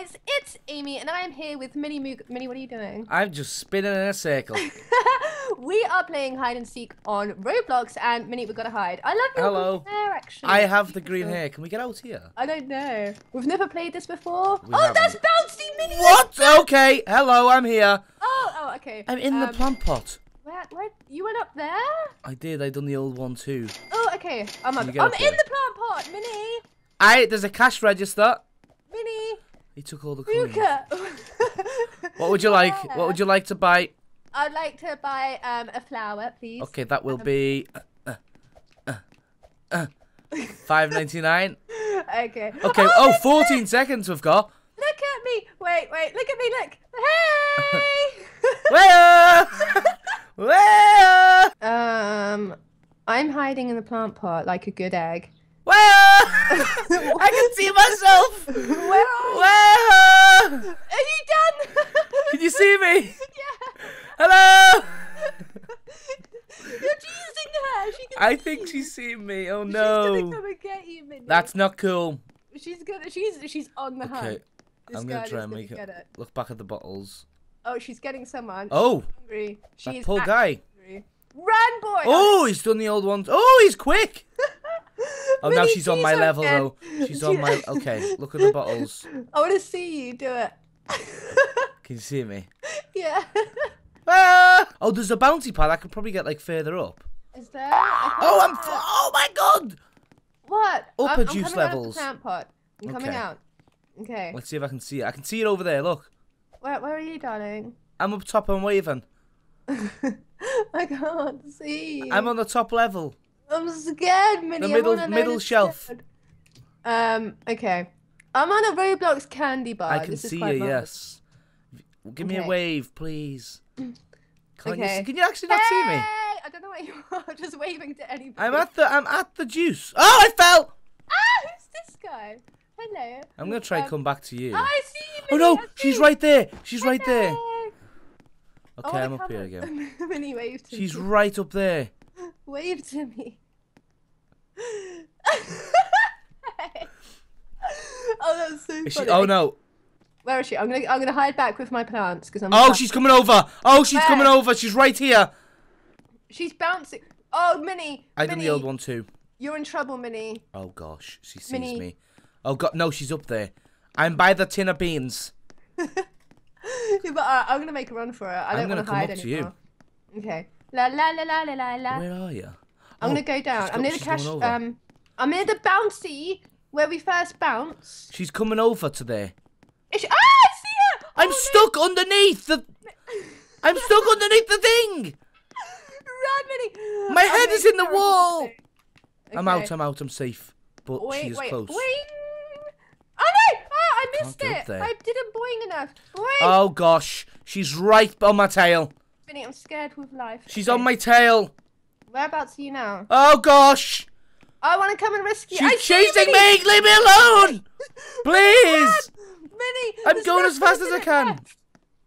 guys, it's Amy, and I am here with Mini Muka. Minnie, what are you doing? I'm just spinning in a circle. we are playing hide and seek on Roblox, and Minnie, we've gotta hide. I love your Hello. hair, actually. I have the green hair. Can we get out here? I don't know. We've never played this before. We oh, that's haven't. bouncy Minnie. What? Okay. Hello, I'm here. Oh, oh, okay. I'm in the Um, plant pot. Where, where? You went up there? I did. I done the old one too. Oh, okay. I'm up. I'm in the plant pot, Minnie. I there's a cash register. He took all the coins. Luca. What would you like? What would you like to buy? I'd like to buy um a flower, please. Okay, that will be uh, uh, uh, five ninety nine. Okay. Okay. Oh, Oh, look, 14 seconds we've got. Look at me. Wait, wait. Look at me. Look. Hey. Where? Where? um, I'm hiding in the plant pot like a good egg. Where? I can see myself. Where are you? Where? Are you done? Can you see me? yeah. Hello. You're using her. She can I see think you. she's seen me. Oh no. She's gonna come and get you, Minnie. That's not cool. She's gonna. She's she's on the hunt. Okay. This I'm gonna try and make get it. Look back at the bottles. Oh, she's getting someone. Oh, hungry. that She's poor guy. hungry. Run, boy. Oh, he's done the old ones. Oh, he's quick. Oh, now she's on my level get- though. She's on my. Okay, look at the bottles. I want to see you do it. Can you see me? yeah. Ah! Oh, there's a bounty pad. I could probably get like further up. Is there? Oh, I'm. F- oh my god. What? Upper I'm, I'm juice coming Out of the pot. I'm coming out. Okay. Let's see if I can see it. I can see it over there. Look, Where, where are you, darling? I'm up top and waving. I can't see. I'm on the top level. I'm scared, Minnie. I'm middle- middle shelf. Um. Okay. I'm on a Roblox candy bar. I can this is see you. marvelous. Yes. Give me a wave, please. Can't you Okay. see? Can you actually not see me? I don't know where you are. I'm just waving to anybody. I'm at the. I'm at the juice. Oh, I fell. Ah, who's this guy? Hello. I'm gonna try and Um, come back to you. I see you. Oh no, she's right there. She's right there. Okay, Oh, I'm up here again. Minnie waved to She's me. right up there. Wave to me. oh, that's so Is she? Oh no. Where is she? I'm gonna I'm gonna hide back with my plants because I'm. Oh, back- she's coming over. Oh, she's coming over. She's right here. she's bouncing. Oh, Minnie. I did the old one too. You're in trouble, Minnie. Oh gosh, she sees Minnie. me. Oh god, no, she's up there. I'm by the tin of beans. Yeah, but uh, I'm gonna make a run for it. I I'm don't gonna want to hide to you. Okay. La la la la la la la. Where are you? I'm Oh, gonna go down. I'm near the cash. Um, I'm near the bouncy where we first bounce. She's coming over to there. Is she- ah, I see her. I'm Oh, no. stuck underneath the. I'm stuck underneath the thing. Run, Minnie. My I'm head is in the wall. thing. I'm out. I'm out. I'm safe. But Wait, she is wait. close. Boing. Oh no! Ah, I missed it. I didn't boing enough. Boing. Oh gosh, she's right on my tail. Minnie, I'm scared with life. She's Okay. on my tail. Whereabouts are you now? Oh gosh, I want to come and rescue. I she's you, chasing Minnie. me. Leave me alone, please. Minnie, I'm going as fast as I can. left.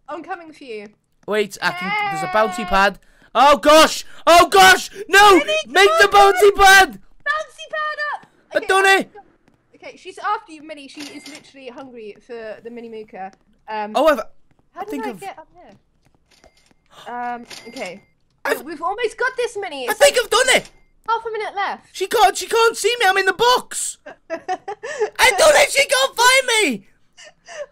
I'm coming for you. Wait, I can. There's a bounty pad. Oh gosh! Oh gosh! No! Minnie, Make the on. pad! Bouncy pad up. I've done it. Okay, she's after you, Minnie. She is literally hungry for the Mini Muka. Um, Oh, I've. how I did think I I've- get up here? Um, okay. I've- We've almost got this, Minnie. I think I've done it. half a minute left. She can't. She can't see me. I'm in the box. I done it. She can't find me.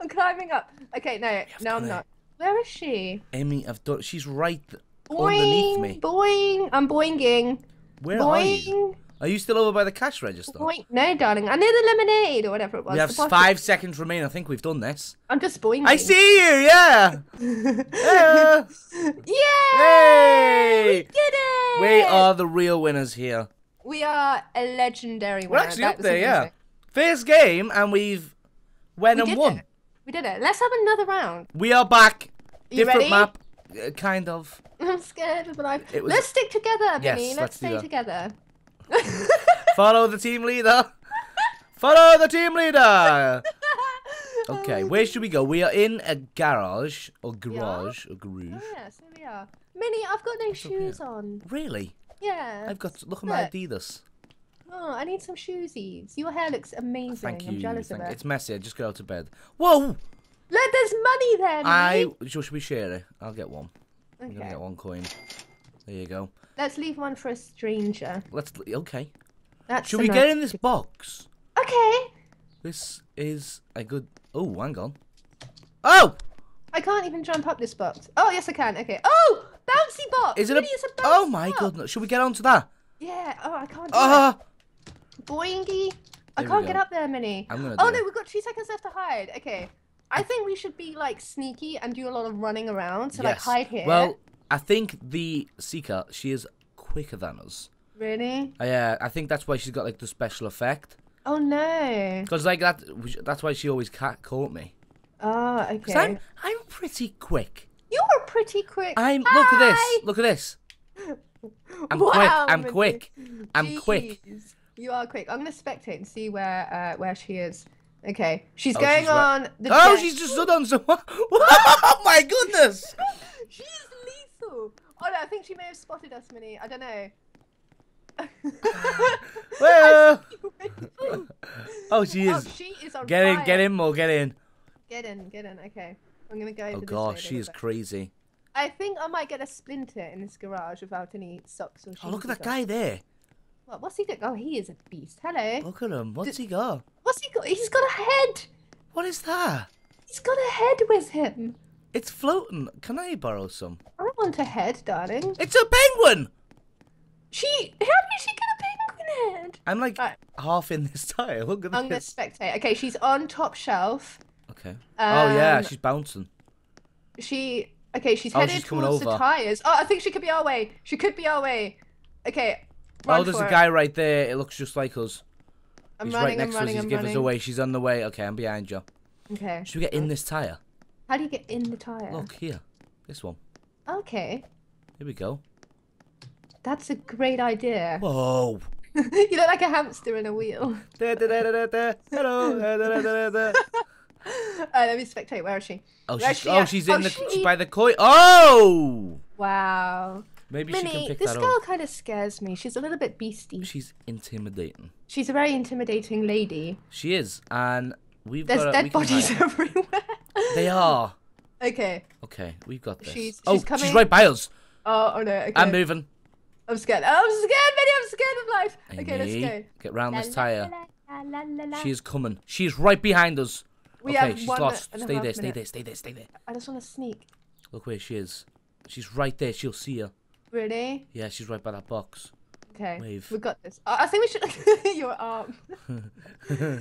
I'm climbing up. Okay, no, no, I'm it. not. Where is she? Amy, I've done. She's right underneath me. boing. I'm boinging. Where are you? Boing, Are you still over by the cash register? boing. No, darling. I need the lemonade or whatever it was. We have five seconds remaining. I think we've done this. I'm just boinging. I see you. Yeah. Yeah. Yeah! Hey! Did it! We are the real winners here. We are a legendary We're actually That up there. Yeah. First game, and we've went We and won. it. We did it. Let's have another round. We are back. You Different ready? map, uh, kind of. I'm scared of life. Was- Let's stick together, Yes, let's Let's stay together. Follow the team leader. Follow the team leader. Okay, where should we go? We are in a garage or garage or garage. Oh, yes, here we are. Minnie, I've got no here? shoes on. Really? Yeah. I've got look at my Adidas. Oh, I need some shoesies. Your hair looks amazing. Thank you. I'm jealous thank- of it. It's messy. I just got out of bed. Whoa! Look, there's money there. I should we share it? I'll get one. Okay. I'm gonna get one coin. There you go. Let's leave one for a stranger. Let's. Okay. That's Should a we nice- get in this box? Okay. This is a good. Oh, hang on. Oh, I can't even jump up this box. Oh, yes, I can. Okay. Oh, bouncy box. is it a? Minnie, it's a oh my box. goodness! Should we get onto that? Yeah. Oh, I can't Ah! it. Boingy. I can't get up there, Minnie. I'm gonna Oh no, it. we've got two seconds left to hide. Okay. I think we should be like sneaky and do a lot of running around. So like hide here. Well, I think the seeker she is quicker than us. really? Uh, Yeah, I think that's why she's got like the special effect. Oh no. Because like that, that's why she always ca- caught me. Oh, okay. I'm I'm pretty quick. You're pretty quick. I'm look at this. Look at this. I'm Wow, quick. I'm Minnie. quick. I'm quick. You are quick. I'm gonna spectate and see where uh, where she is. Okay, she's Oh, going she's on the. Oh, deck. she's just stood on someone. oh my goodness. she's Oh no, I think she may have spotted us, Minnie. I don't know. Well. oh, Oh, she is. Oh, she is on Get in, fire. get in, more, get in. Get in, get in. Okay, I'm gonna go. Oh gosh, she is crazy. I think I might get a splinter in this garage without any socks or shoes. Oh, look at that guy there. What, what's he doing? Oh, he is a beast. Hello. Look at him. What's he got? What's he got? He's got a head. What is that? He's got a head with him. It's floating. Can I borrow some? I want a head, darling. It's a penguin. She. How did she get a penguin head? I'm like Right. half in this tire. Look at I'm gonna spectate. Okay, she's on top shelf. Okay. oh yeah, Um, she's bouncing. She. Okay, she's Oh, headed she's towards the tires. Oh, I think she could be our way. She could be our way. Okay. Oh, there's a it. guy right there. It looks just like us. I'm He's running. right next I'm running. to us. He's I'm giving us away. She's on the way. Okay, I'm behind you. Okay. Should we get in this tire? How do you get in the tire? Look here. This one. Okay. Here we go. That's a great idea. Whoa. you look like a hamster in a wheel. Da, da, da, da, da, da. Hello. Da, da, da, da, da. uh, let me spectate. Where is she? Oh, Where's she's, she oh, at? she's Oh, in the she- by the koi. Oh. Wow. Maybe she can Minnie, pick this that girl up. kind of scares me. She's a little bit beastie. She's intimidating. She's a very intimidating lady. She is, and we've There's got. dead bodies everywhere. They are. Okay. Okay, we've got this. She's- oh, she's right by us. Oh, oh no. Okay. I'm moving. I'm scared. Oh, I'm scared, Minnie. I'm scared of life. Okay, let's go. Get round this tire. la, la, la, la. She is coming. She is right behind us. We okay, she's lost. and a Stay there, stay there, stay there, stay there. I just want to sneak. Look where she is. She's right there. She'll see her. Really? Yeah, she's right by that box. Okay. Wave. We got this. I think we should. Your arm. hey!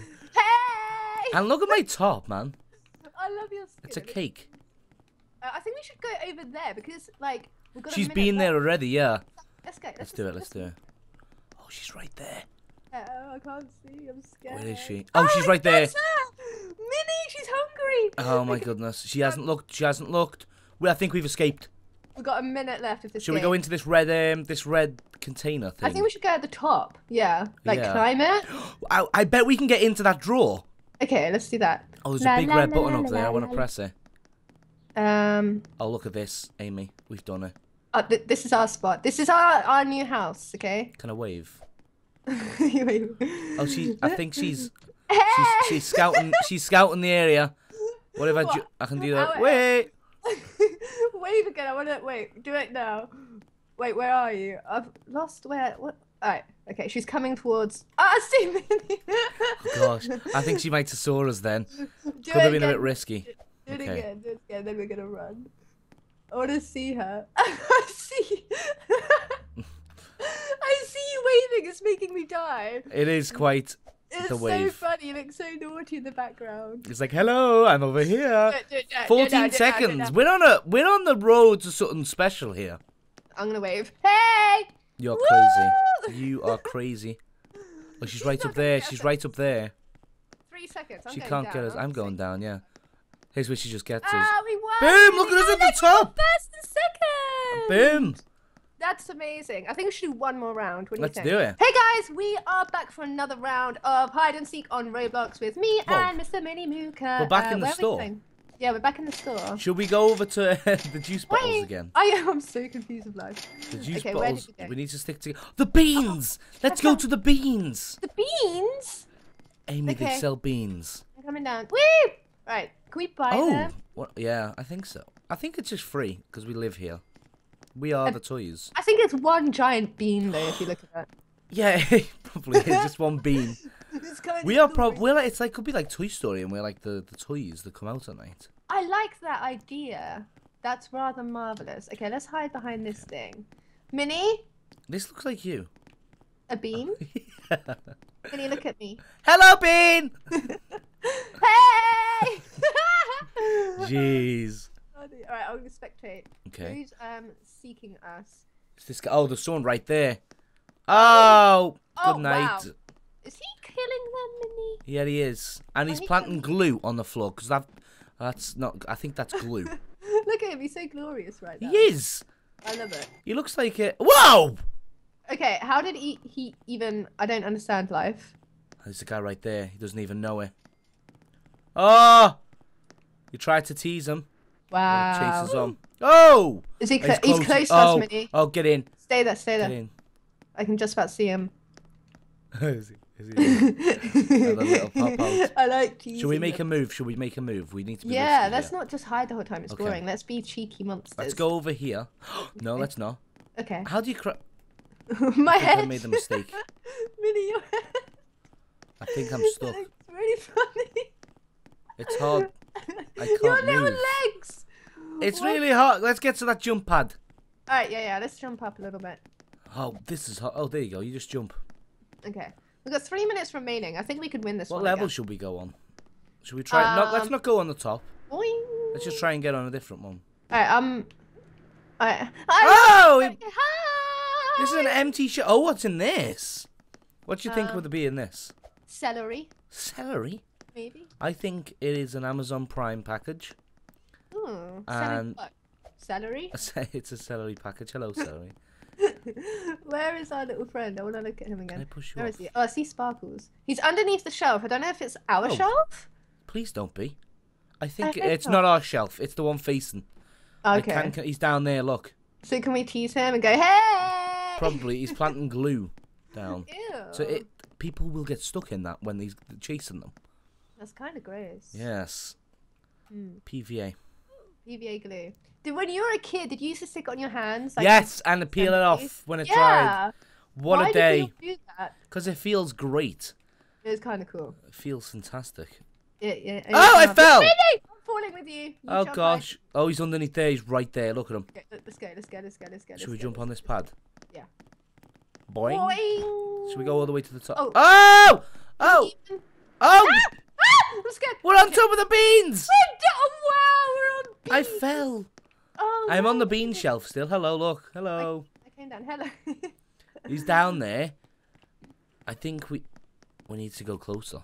And look at my top, man. I love your skin. It's a cake. Uh, I think we should go over there because, like, we've got. She's been there already, yeah. Let's go. Let's, Let's do it, let's do it. Oh, she's right there. Oh, I can't see. I'm scared. Where is she? Oh, she's right there. Minnie, she's hungry. Oh my goodness. She hasn't looked. She hasn't looked. Well, I think we've escaped. We've got a minute left of this. Should we go into this red um this red container thing? I think we should go at the top. Yeah, like Yeah. climb it. I, I bet we can get into that drawer. Okay, let's do that. Oh, there's La, a big la, red la, button up there. I want to press it. Um, Oh, look at this, Amy. We've done it. uh, th- this is our spot. This is our our new house. Okay. Can I wave? oh, Oh, she. I think she's. She's, she's scouting. She's scouting the area. What if I? What? I can do that. Ow, Wait. Wave again. I want to wait. Do it now. Wait, where are you? I've lost where. What? All right. Okay, she's coming towards. Ah, I see Minnie. Gosh, I think she might have saw us then. Do Could have been a bit risky. Do it Okay. again. Do it again. Then we're gonna run. I want to see her. I see. I see you waving. It's making me die. It is quite. It's The so funny. You look so naughty in the background. It's like, hello, I'm over here. do it, do it, Fourteen it now, do it seconds. We're on a. We're on the road to something special here. I'm gonna wave. Hey! You're crazy. You are crazy. Oh, she's right up there. She's us. right up there. Three seconds. I'm She can't down. get us. I'm going down. Yeah. Here's where she just gets us. Ah, we won! Boom, look at us at the top. First and second. Boom. That's amazing. I think we should do one more round. What do Let's you think? do it. Hey guys, we are back for another round of hide and seek on Roblox with me Whoa. and Mr. Mini Muka. We're back Uh, in the where are we store. Yeah, we're back in the store. Should we go over to the juice bottles Wait, again? I am so confused with life. The juice Okay, bottles. we? We need to stick together. The beans. Let's go to the beans. The beans? Amy, they sell beans. I'm coming down. Woo! Right, can we buy Oh, them? what? Yeah, I think so. I think it's just free because we live here. We are Uh, the toys. I think it's one giant bean though, if you look at that. Yeah, probably is just one bean. that. It's kind We are probably. We're like, it's like could be like Toy Story, and we're like the the toys that come out at night. I like that idea. That's rather marvelous. Okay, let's hide behind this thing. Minnie, This looks like you. a bean. Minnie, look at me. Hello, Bean. Hey! Jeez. All right, I'm gonna spectate. Okay. Who's um seeking us? Is this guy? Oh, there's someone right there. Oh, Oh, good night. wow. Is he killing them, Minnie? Yeah, he is, and he's he planting glue on the floor because that that's not. I think that's glue. Look at him, he's so glorious right he is. I love it. He looks like it. Whoa! Okay, how did he, he even? I don't understand life. There's a guy right there. He doesn't even know it. Oh! You tried to tease him. Wow. Chases on. Oh! Is he? Oh, he's Cl- he's close. close to oh. us, Minnie. Oh, get in. Stay there, stay there. I can just about see him. is he, is he in? little pop out. I like teasing Should we make a move? Should we make a move? We need to be Yeah, risky let's here. not just hide the whole time. It's Okay. boring. Let's be cheeky monsters. Let's go over here. no, let's not. Okay. How do you cry? My I think I made the mistake. Minnie, your head. I think I'm stuck. It's really funny. It's hard. I Your can't little move. legs. It's What? really hard. Let's get to that jump pad. All right, yeah, yeah. Let's jump up a little bit. Oh, this is hot. Oh, there you go. You just jump. Okay. We've got three minutes remaining. I think we could win this one. What level again. should we go on? Should we try? no, let's Um, not go on the top. Boing. Let's just try and get on a different one. All right. Um. I. Oh, I it- this is an empty shot. Oh, what's in this? What do you think Um, would be in this? celery, Celery. maybe. I think it is an Amazon Prime package. Ooh, And- celery. what? Celery. It's a celery package. Hello, celery. Where is our little friend? I want to look at him Can I again. push you Where off? is he? Oh, I see sparkles. He's underneath the shelf. I don't know if it's our Oh. shelf. Please don't be. I think hope it's not. not our shelf. It's the one facing. Okay. can, can- he's down there. Look. So can we tease him and go, hey? Probably he's planting glue down. Ew. So it people will get stuck in that when he's chasing them. That's kind of gross. Yes. Hmm. PVA. PVA glue. Did when you were a kid, did you used to stick it on your hands? Like yes, and peel it off when it dried. yeah. What Why a day. you do that? Because it feels great. It was kind of cool. It feels fantastic. Yeah, yeah. Oh, I fell! Really? I'm falling with you. You oh gosh. Oh, he's underneath there. He's right there. Look at him. Okay, let's go. Let's go. Let's go. Let's go. Should we let's jump go, on this pad? Yeah. Boing. Boing. Should we go all the way to the top? Oh. Oh! Oh! Oh! Ah! Ah! I'm scared. We're on top of the beans! We're oh, wow, we're on I fell. Oh, I'm on the bean shelf still. Hello, look. Hello. I came down. Hello. He's down there. I think we we need to go closer.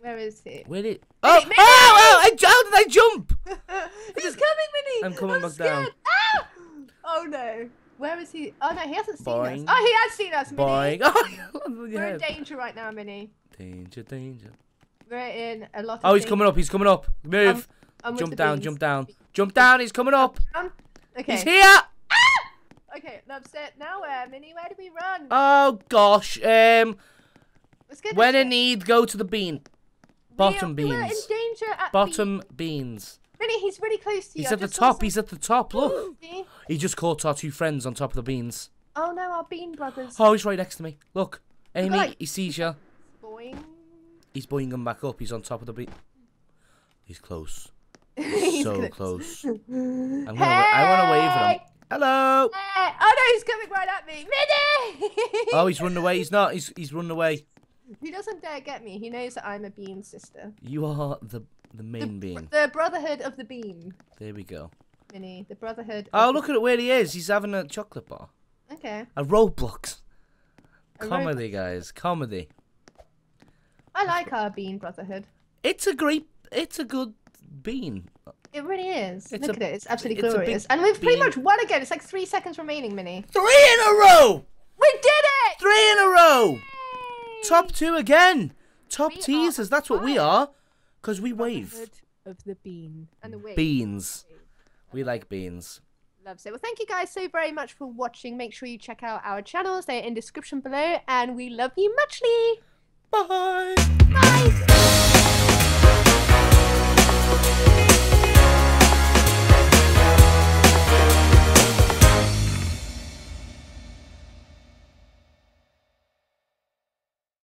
Where is he? Where did? Oh! Minnie! Oh! Oh! I, how did I jump? He's coming, Minnie. I'm coming back scared. down. Ah! Oh no. Where is he? Oh no, he hasn't seen Boing. us. Oh, he has seen us, Minnie. Boing. Oh, We're in danger right now, Minnie. Danger, danger. We're in a lot of Oh, he's danger. coming up. He's coming up. Move. I'm jump down. beans. Jump down. Jump down. He's coming up. Okay. He's here. Okay, that's it. Now where, Minnie? Where do we run? Oh gosh. Um. When in need, go to the bean. Bottom we are, We're in beans. danger at Bottom beans. Minnie, he's really close to you. He's I at the top. He's at the top. Look. See? He just caught our two friends on top of the beans. Oh no, our bean brothers. Oh, he's right next to me. Look. Amy, like- he sees you. Boing. He's boing him back up. He's on top of the bean. He's close. He's so close. close. I'm gonna. wa- I want to wave at him. Hello. Hey! Oh no, he's coming right at me. Minnie! Oh, he's running away. He's not. He's he's running away. He doesn't dare get me. He knows that I'm a bean sister. You are the the The, main br- bean. the Brotherhood of the Bean. There we go. Minnie. The Brotherhood. Oh, look at it where he is. He's having a chocolate bar. Okay. A Roblox. A Comedy, guys. Comedy. I like our Bean Brotherhood. It's a great. It's a good bean. It really is. It's Look a- at it. It's absolutely it's glorious. And we've pretty bean. much won again. It's like three seconds remaining, Minnie. Three in a row. We did it! Three in a row. Yay! Top two again. Top We teasers. That's what we are. Cause we wave. Of the bean. And the wig. Beans. We like beans. Loves it. Well, thank you guys so very much for watching. Make sure you check out our channels. They're in description below. And we love you muchly. Bye. Bye you